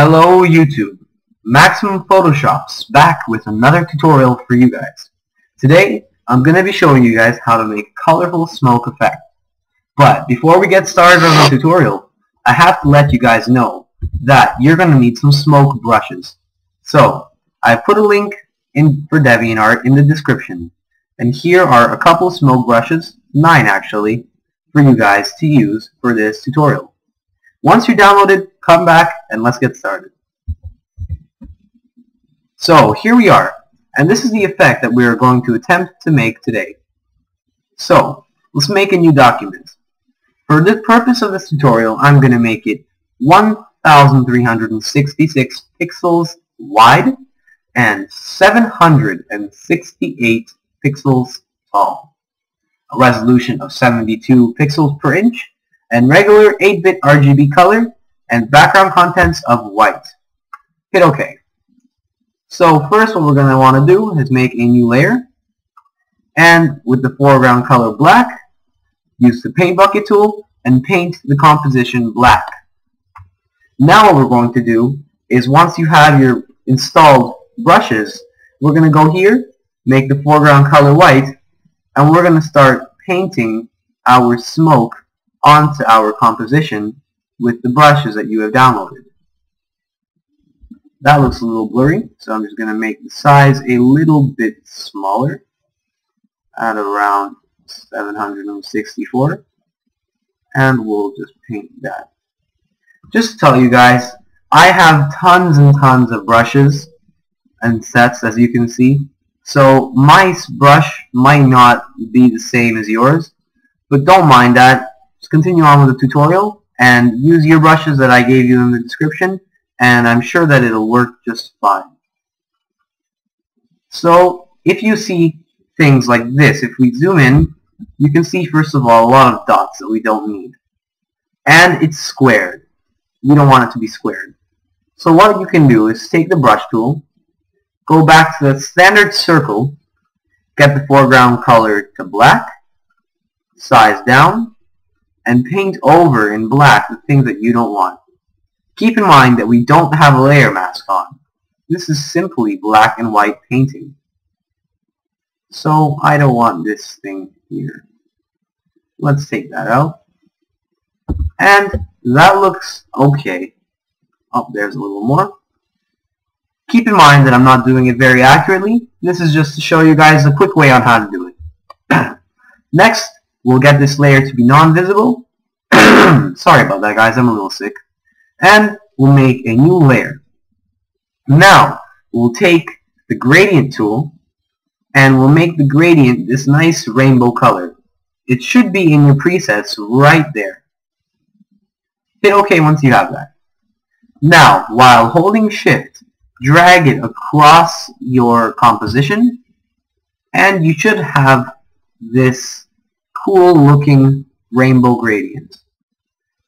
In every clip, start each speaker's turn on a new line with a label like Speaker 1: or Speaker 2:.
Speaker 1: Hello YouTube, Maximum Photoshop's back with another tutorial for you guys. Today I'm going to be showing you guys how to make colorful smoke effect. But before we get started on the tutorial, I have to let you guys know that you're going to need some smoke brushes. So I put a link in for DeviantArt in the description and here are a couple smoke brushes, nine actually, for you guys to use for this tutorial. Once you're downloaded, come back and let's get started. So here we are, and this is the effect that we are going to attempt to make today. So let's make a new document. For the purpose of this tutorial, I'm going to make it 1366 pixels wide and 768 pixels tall, a resolution of 72 pixels per inch, and regular 8-bit RGB color, and background contents of white. Hit OK. So first what we're going to want to do is make a new layer, and with the foreground color black, use the paint bucket tool and paint the composition black. Now what we're going to do is once you have your installed brushes, we're going to go here make the foreground color white, and we're going to start painting our smoke onto our composition with the brushes that you have downloaded. That looks a little blurry, so I'm just going to make the size a little bit smaller at around 764 and we'll just paint that. Just to tell you guys, I have tons and tons of brushes and sets as you can see so my brush might not be the same as yours, but don't mind that. Just continue on with the tutorial and use your brushes that I gave you in the description and I'm sure that it'll work just fine. So if you see things like this, if we zoom in, you can see first of all a lot of dots that we don't need. And it's squared. We don't want it to be squared. So what you can do is take the brush tool go back to the standard circle, get the foreground color to black, size down, and paint over in black the things that you don't want. Keep in mind that we don't have a layer mask on. This is simply black and white painting. So I don't want this thing here. Let's take that out. And that looks okay. Oh, there's a little more. Keep in mind that I'm not doing it very accurately. This is just to show you guys a quick way on how to do it. Next, we'll get this layer to be non-visible. Sorry about that, guys. I'm a little sick. And we'll make a new layer. Now, we'll take the gradient tool and we'll make the gradient this nice rainbow color. It should be in your presets right there. Hit OK once you have that. Now, while holding shift, drag it across your composition and you should have this cool looking rainbow gradient.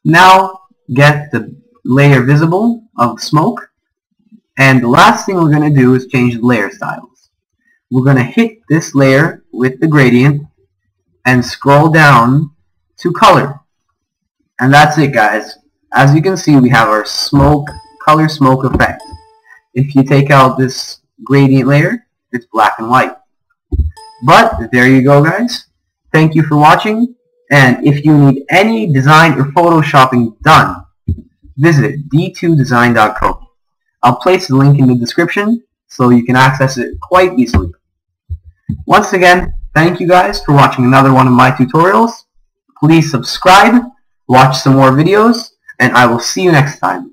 Speaker 1: Now get the layer visible of smoke and the last thing we're going to do is change the layer styles. We're going to hit this layer with the gradient and scroll down to color. And that's it guys. As you can see we have our smoke color smoke effect. If you take out this gradient layer, it's black and white. But there you go guys. Thank you for watching. And if you need any design or photoshopping done, visit d2design.co. I'll place the link in the description so you can access it quite easily. Once again, thank you guys for watching another one of my tutorials. Please subscribe, watch some more videos, and I will see you next time.